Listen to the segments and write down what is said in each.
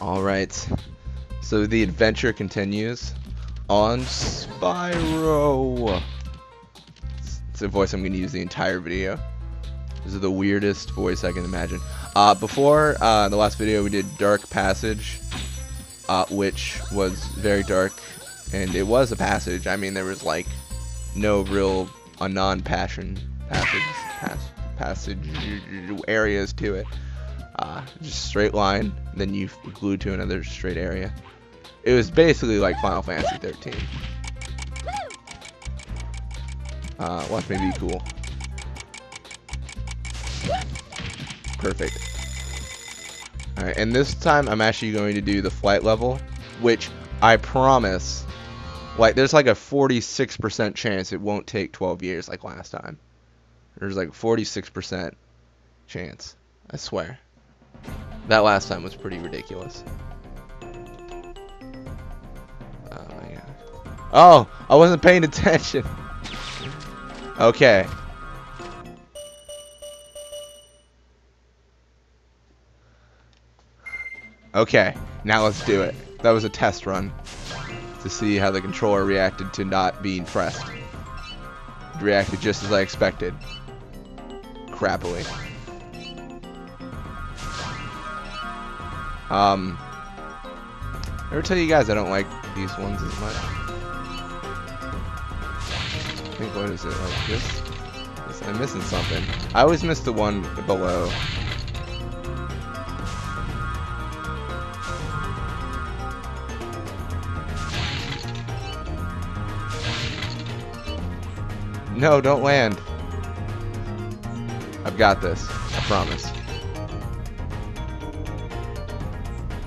Alright. So the adventure continues on Spyro. It's, a voice I'm going to use the entire video. This is the weirdest voice I can imagine. Uh, before uh, the last video, we did Dark Passage, uh, which was very dark, and it was a passage. I mean, there was like no real a non-passion passage pass, passage areas to it. Uh, just straight line, then you glue to another straight area. It was basically like Final Fantasy 13. Uh, watch me be cool. Perfect. Alright, and this time I'm actually going to do the flight level, which I promise, like, there's like a 46% chance it won't take 12 years like last time. There's like 46% chance. I swear. That last time was pretty ridiculous. Oh my god. Oh, I wasn't paying attention. okay. Okay, now let's do it. That was a test run to see how the controller reacted to not being pressed. It reacted just as I expected. Crappily. Um, ever tell you guys I don't like these ones as much? I think what is it like this I'm missing something. I always miss the one below. No, don't land. I've got this. I promise.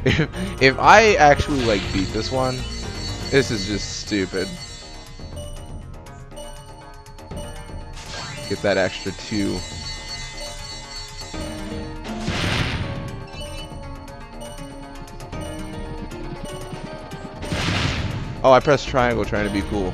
If, if I actually, like, beat this one, this is just stupid. Get that extra two. Oh, I pressed triangle trying to be cool.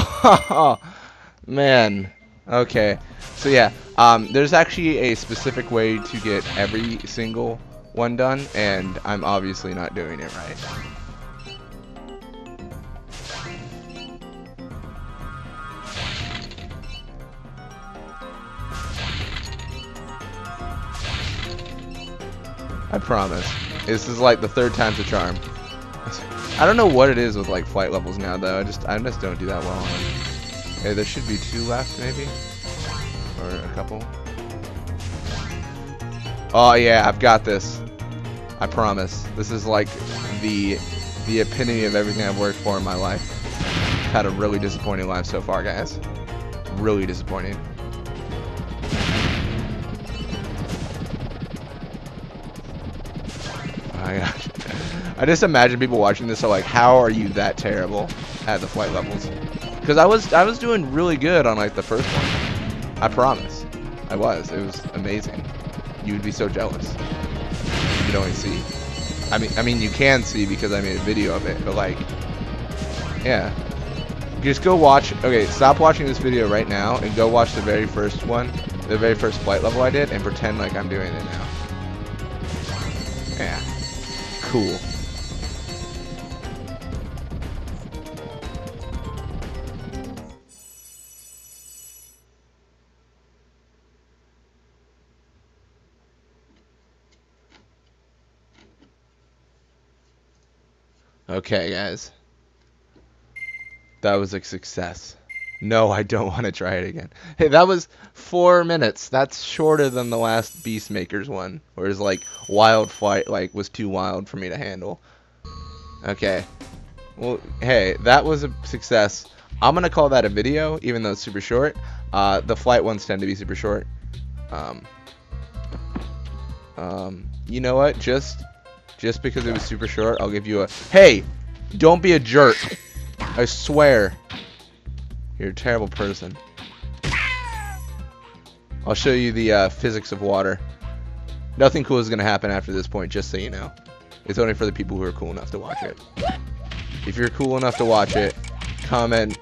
Oh, man. Okay. So yeah, um, there's actually a specific way to get every single one done, and I'm obviously not doing it right. I promise. This is like the third time's a charm. I don't know what it is with like flight levels now though. I just I just don't do that well on there should be two left maybe, or a couple. Oh yeah, I've got this. I promise. This is like the the epitome of everything I've worked for in my life. Had a really disappointing life so far, guys. Really disappointing. Oh my gosh. I just imagine people watching this are like, how are you that terrible at the flight levels? Because I was I was doing really good on like the first one. I promise. I was. It was amazing. You would be so jealous. You could only see. I mean I mean you can see because I made a video of it, but like yeah. Just go watch okay, stop watching this video right now and go watch the very first one, the very first flight level I did and pretend like I'm doing it now. Yeah. Cool. Okay, guys. That was a success. No, I don't want to try it again. Hey, that was four minutes. That's shorter than the last Beastmakers one, whereas like Wild Flight like was too wild for me to handle. Okay. Well, hey, that was a success. I'm gonna call that a video, even though it's super short. Uh, the flight ones tend to be super short. Um, um, you know what? Just just because it was super short, I'll give you a... Hey! Don't be a jerk. I swear. You're a terrible person. I'll show you the uh, physics of water. Nothing cool is going to happen after this point, just so you know. It's only for the people who are cool enough to watch it. If you're cool enough to watch it, comment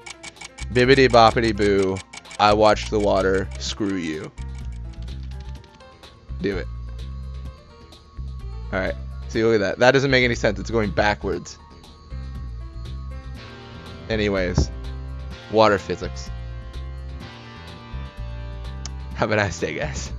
bibbity boppity boo. I watched the water. Screw you. Do it. Alright. See, look at that. That doesn't make any sense. It's going backwards. Anyways, water physics. Have a nice day, guys.